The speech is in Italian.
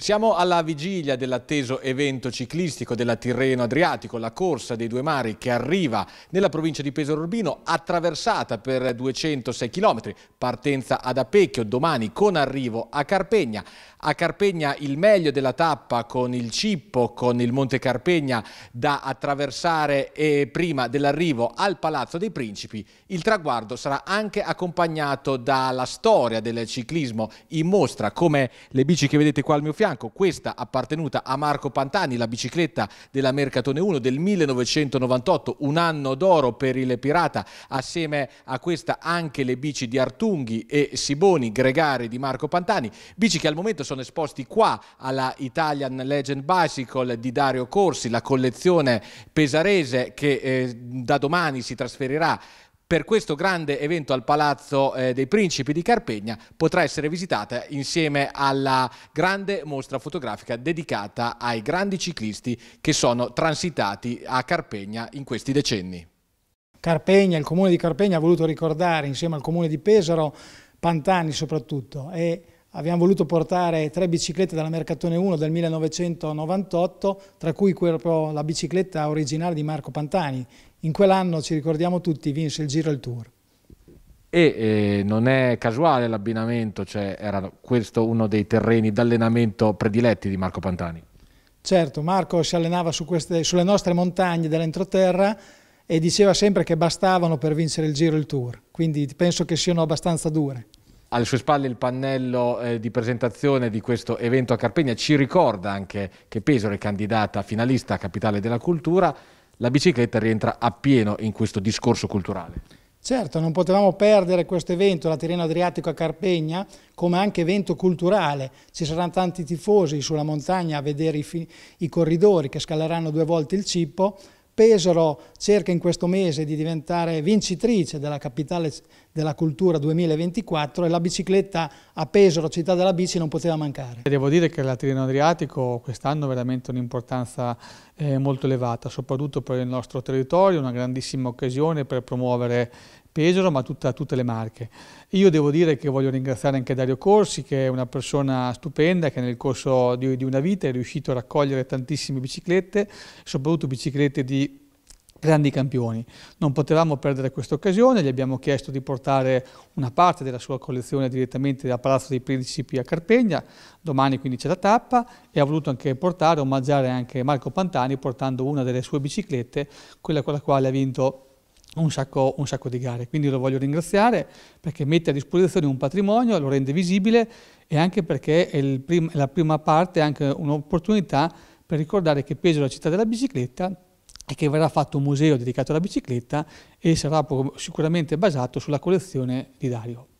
Siamo alla vigilia dell'atteso evento ciclistico della Tirreno Adriatico, la corsa dei due mari che arriva nella provincia di Pesaro Urbino, attraversata per 206 km, partenza ad Apecchio, domani con arrivo a Carpegna. A Carpegna il meglio della tappa con il Cippo, con il Monte Carpegna da attraversare e prima dell'arrivo al Palazzo dei Principi. Il traguardo sarà anche accompagnato dalla storia del ciclismo in mostra, come le bici che vedete qua al mio fianco fianco, questa appartenuta a Marco Pantani, la bicicletta della Mercatone 1 del 1998, un anno d'oro per il Pirata, assieme a questa anche le bici di Artunghi e Siboni, gregari di Marco Pantani, bici che al momento sono esposti qua alla Italian Legend Bicycle di Dario Corsi, la collezione pesarese che eh, da domani si trasferirà per questo grande evento al Palazzo eh, dei Principi di Carpegna potrà essere visitata insieme alla grande mostra fotografica dedicata ai grandi ciclisti che sono transitati a Carpegna in questi decenni. Carpegna, il comune di Carpegna ha voluto ricordare insieme al comune di Pesaro, Pantani soprattutto, e abbiamo voluto portare tre biciclette dalla Mercatone 1 del 1998, tra cui proprio la bicicletta originale di Marco Pantani. In quell'anno, ci ricordiamo tutti, vinse il Giro e il Tour. E eh, non è casuale l'abbinamento, cioè era questo uno dei terreni d'allenamento prediletti di Marco Pantani? Certo, Marco si allenava su queste, sulle nostre montagne dell'entroterra e diceva sempre che bastavano per vincere il Giro e il Tour, quindi penso che siano abbastanza dure alle sue spalle il pannello eh, di presentazione di questo evento a Carpegna ci ricorda anche che Pesaro è candidata finalista a Capitale della Cultura, la bicicletta rientra appieno in questo discorso culturale. Certo, non potevamo perdere questo evento, la Tirreno Adriatico a Carpegna, come anche evento culturale. Ci saranno tanti tifosi sulla montagna a vedere i, i corridori che scaleranno due volte il Cippo, Pesaro cerca in questo mese di diventare vincitrice della capitale della cultura 2024 e la bicicletta a Pesaro, città della bici, non poteva mancare. Devo dire che la Tirreno Adriatico quest'anno ha veramente un'importanza eh, molto elevata, soprattutto per il nostro territorio, una grandissima occasione per promuovere Pesaro ma tutta, tutte le marche. Io devo dire che voglio ringraziare anche Dario Corsi che è una persona stupenda che nel corso di, di una vita è riuscito a raccogliere tantissime biciclette, soprattutto biciclette di grandi campioni. Non potevamo perdere questa occasione, gli abbiamo chiesto di portare una parte della sua collezione direttamente dal Palazzo dei Principi a Carpegna, domani quindi c'è la tappa e ha voluto anche portare, omaggiare anche Marco Pantani portando una delle sue biciclette, quella con la quale ha vinto un sacco, un sacco, di gare. Quindi lo voglio ringraziare perché mette a disposizione un patrimonio, lo rende visibile e anche perché è prim la prima parte, è anche un'opportunità per ricordare che Pesaro è la città della bicicletta e che verrà fatto un museo dedicato alla bicicletta e sarà sicuramente basato sulla collezione di Dario.